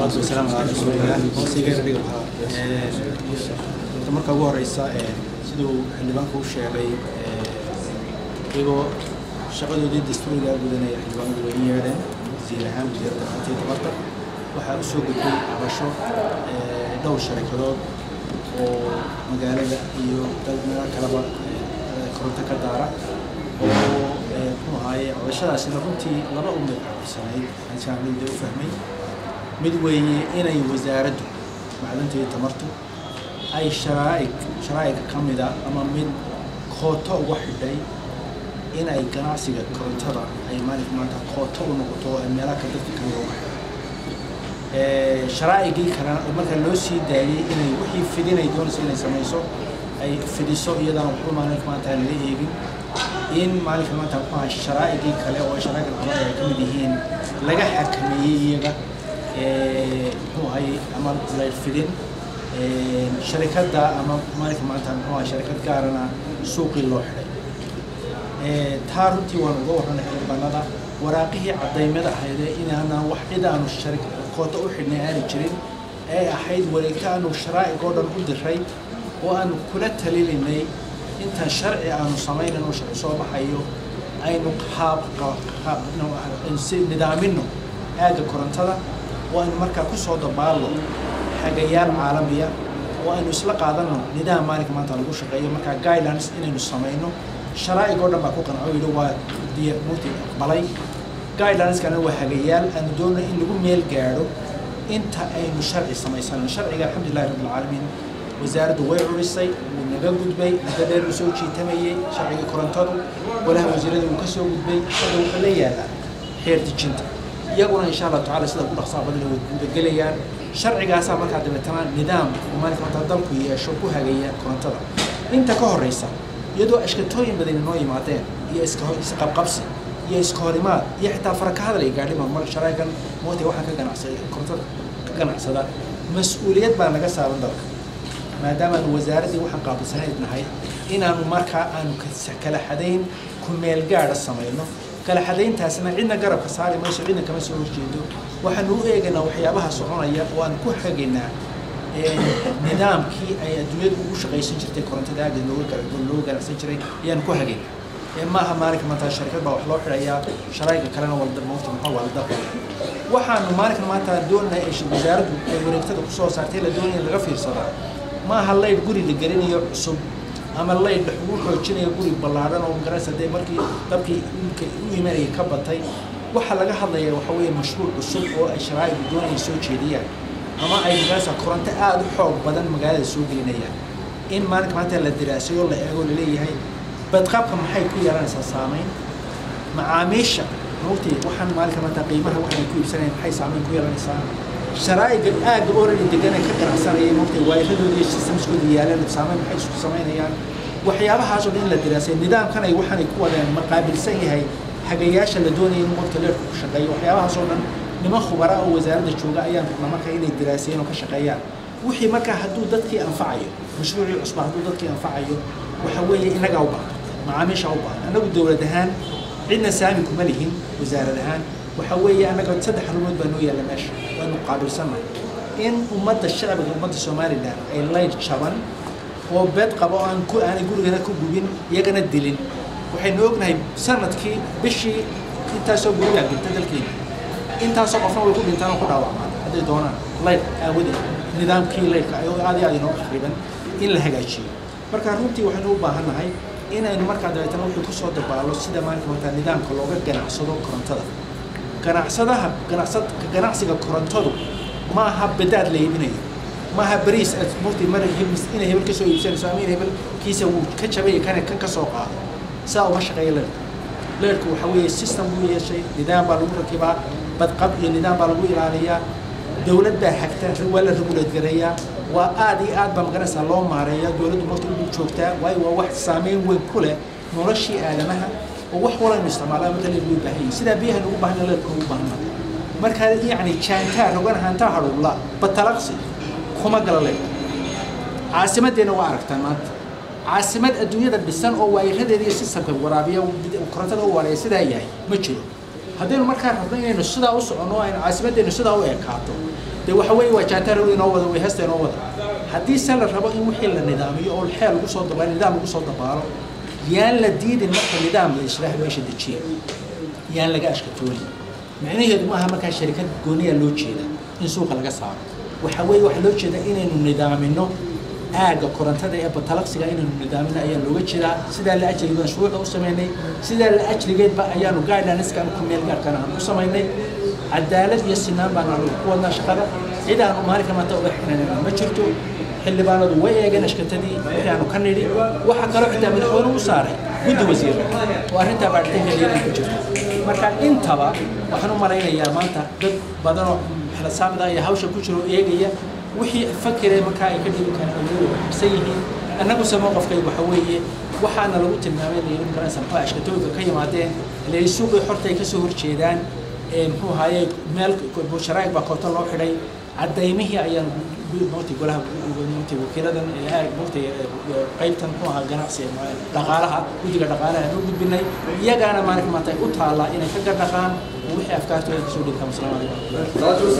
wasalaatu wasalaamu calaa rasuulillaah sigeera dhiga horta marka ugu horeysa siduu xildhibaanku u sheegay iyagoo shaqadoodii dastuuriga gudanaya xildhibaanadu way yeedheen wasiir ahaan wasiirada xantii tabarta waxaa u gudbay cabasho dhowr sharikadood oo magaalada iyo dalmeel kaleba koronto ka daara oo muxuu ahaaye cabashadaasina runtii laba umay cabaysanayd ansaanlida u fahmay mid weeye inay wasaaraddu macdanta iyo tamartu ay sharaa'ig sharaa'iga ka mida ama mid kooto uga xidhay in ay ganacsiga korontada ay maalinka maanta kooto u noqoto oo ay meelaha ka dadka kamida uga xidhay. Sharaa'igii kalena marka loo sii daayey inay wixii fidinay doonaysa inay samayso ay fidiso iyadana waxba maalinka maanta aan laga eegin in maalinka maanta ahaa sharaa'igii kale oo sharaa'iga camal ay ka mid yihiin laga xakameeyey iyaga muxuu ahay ama layr fidin. Sharikadda ama maalinka maanta muxuu ahay sharikad gaarana suuqii loo xidhay taa runtii waan uga warranay xildhibaanada waraaqihii cadaymada ahaydee inaanaan wax cid aanu koota u xidhnay aani jirin ee ahayd wareegto aanu sharaa'ig oo dhan u diray oo aanu kula talilinay intaan sharci aanu samaynan sharci soo baxayo aynu qaab nidaamino aagga korontada oo aynu markaa ku soo dabaalno xagayaal caalamiya. Oo aynu isla qaadano nidaam maalinka maanta lagu shaqeeyo. Markaa guidelines inaynu samayno. Sharaa'ig oo dhan baa ku qanco yidhi waa diya muti aqbalay guidelineskana waa hagayaal aanu doonay in lagu meel gaadho. Inta aynu sharci samaysano sharciga alxamdulillahi rabbi alcaalamiin wasaaraddu way curisay. Wuu naga gudbay. Muddo dheer uu soo jiitamayey sharciga korontadu golaha wasiirada uu ka soo gudbay. Hadda wuxuu la xeer dejinta iyaguna insha allah tacala sida ku dhaqsaa way gudagelayaan. Sharcigaasaa markaa dabeetana nidaam maalinka dalku yeesho ku hagaya korontada. Inta ka horeysa iyadoo ashkatooyin badan inoo yimaadeen iyo isqabqabsi iyo iska horimaad iyo xitaa faraka hadal ay gaadhima mar sharaagan mootay waxaan ka ganacsada korontada ka ganacsada mas'uuliyad baa naga saaran dalka. Maadaama aanu wasaaraddii waxaan qaabilsanayd nahay inaanu markaa aanu kala xadayn ku meel gaadha samayno kala xadayntaasna cidna garabka saari mayso cidna kama soo horjeedo waxaanu u eegaynaa waxyaabaha soconaya oo aan ku hagaynaa nidaamkii ay adduunyadu ugu shaqaysan jirtay korontada aagga looga ganacsan jiray ayaan ku hagaynaa maaha maalinka maanta sharikad baa wax loo xidhayaa sharaa'iga kalena walda moogta maxaa waa la dalka waxaanu maalinkan maanta doonahay ay wasaaraddu ay wareegtada ku soo saartay la doonaya laga fiirsadaa maaha laydh guri la gelinayo cusub ama laydh lagu xoojinayo guri ballaadhan oo magaranaysa dee markii dabkii dhulka u imanaya ka batay. Waxa laga hadlaya waxa weeye mashruuc cusub oo ay sharaa'igu doonaya soo jeediyaan. Ama ay magaranaysa koronto aada u xoog badan magaalada soo gelinayaan. In maalinka maanta la diraasayo la eego la leeyahay badqabka maxay ku yeelanaysaa saameyn macaamiisha mogtay waxaan maalinka maanta qiimaha waxay ku iibsanayaan maxay saameyn ku yeelanaysaa sharaa'iga aagga orali degan ee ka ganacsanaya mogtay waayiradooda iyo systemskooda yaalaan saameyn maxay isku samaynayaan waxyaabahaasoo dhan in la diraasay nidaamkan ay waxaanay ku wadeen ma yahay hagayaasha la doonaya in mogta leerku ku shaqeeyo waxyaabahaasoo dhan niman khubara oo wasaaradda jooga ayaan rabnaa marka inay diraasayeen oo ka shaqeeyaan wixii markaa hadduu dadkii anfacayo mashruucii cusba hadduu dadkii anfacayo waxa weeye inagaa u baahan macaamiisha u baahan annagu dowlad ahaan cidna saami kuma lihin wasaarad ahaan waxa weeye annaga saddex arrimood baa noo yaalla meesha. Waanu qaabilsannahay in ummadda shacbiga ummadda somalilan ay layd jaban oo beed qabo oo aan ku aanay gurigana ku gubin iyagana dilin. Waxaynu ognahay sannadkii bishii intaasoo gurigaa ginta dalkeena intaasoo qofna way ku dhintaan oo ku dhaawacmaan. Hadday doonaan layd aawadeed nidaamkii laydka ayoo aad iyo aad inoo khariban in la hagaajiyo. Marka runtii waxaynu u baahannahay inaynu markaa dabeetana wuxuu ku soo dabaalo sida maalinka markaa nidaamka looga ganacsado korontada ganacsadaha ganacsad ganacsiga korontadu ma aha badaad la iibinayo ma aha bariis aad mugtay mar hebel inay hebel ka soo iibsanayso ama in hebel kiisa wuu ka jabay kana kan ka soo qaado. Saa uma shaqeeya leerka. Leerku waxa weeye system buu yeeshay nidaam baa lagu rakibaa badqab iyo nidaam baa lagu ilaaliyaa. Dowlad baa hagta waa la regulate gareeyaa waa aad iyo aad baa ma garanaysaa loo maareeya dowladdu marka ugu joogtaa waayo waa wax saameyn weyn ku leh noloshii aadamaha oo wax walaynu isticmaalaa leer loo baahan yahay sidaa biyaha lagu baahna leerka ugu baahna. Marka yacni jaantaa rogan hantaa hadhuula batalaqsi kuma gala leer caasimaddeena waa aragtaan maanta. Caasimad adduunyada dhisan oo waayiradeeda sistamka waraabiya korontada u wareeya sidaa yahay. Ma jiro. Haddaynu markaa rabno inaynu sidaa u soconno aynu caasimaddeenu sidaa u ekaato. Dee waxa weeye waa jaantarow inoo wada way heesta inoo wada haddii la rabo in wixii la nidaamiyo oo xeel lagu soo dabaalo nidaam lagu soo dabaalo yaan la diidin marka nidaam la israah meesha dejiya yaan laga ashkatoolin micnaheedu maaha markaa sharikad gooniyaa loo jeeda in suuqa laga saaro. Waxa weeye waxaa loo jeedaa inaynu nidaamino aagga korontada ee batalaqsiga inaynu nidaamino ayaa looga jeedaa. Sidaa la ajrigeed shuruucda u samaynay. Sidaa la ajrigeedba ayaanu guidance-kan ku meel gaarkan aan u samaynay. Cadaalad iyo sinaan baan aanu ku wadnaa shaqada. Cid aanu maalinka maanta uga xinanayna ma jirto xildhibaanadu way eegeen ashkatadii wixii aanu ka nidhi. Waxaa kaloo xitaa madaxweyne u saaray guddi wasiir. Oo arrintaa baadhitaankeeda inay ku jirto marka intaba waxaan u malaynayaa maanta dad badanoo xilasaamda iyo hawsha ku jiro eegaya wixii fakire markaa ay ka dhibi karaan ay san yihiin. Annagu samo qofkayga waxa weeye waxaana lagu tilmaamay layidhi makaraysa muxuu ashkatooyinka ka yimaadeen ilay suuqii horta ay ka soo horjeedaan muxuu ahaaye meel sharaa'ig baa koonto loo xidhay cadaymihii ayaan mota golaha mota wakiiladan mota qaybtan muxuu ahaa ganacsi dhaqaalaha guddiga dhaqaalaha aan u gudbinay. Iyagaana maalinka maanta u taallaa inay ka gardhaqaan wixii afkaartooda ka soo dhigtaan. Asalaamu calaykum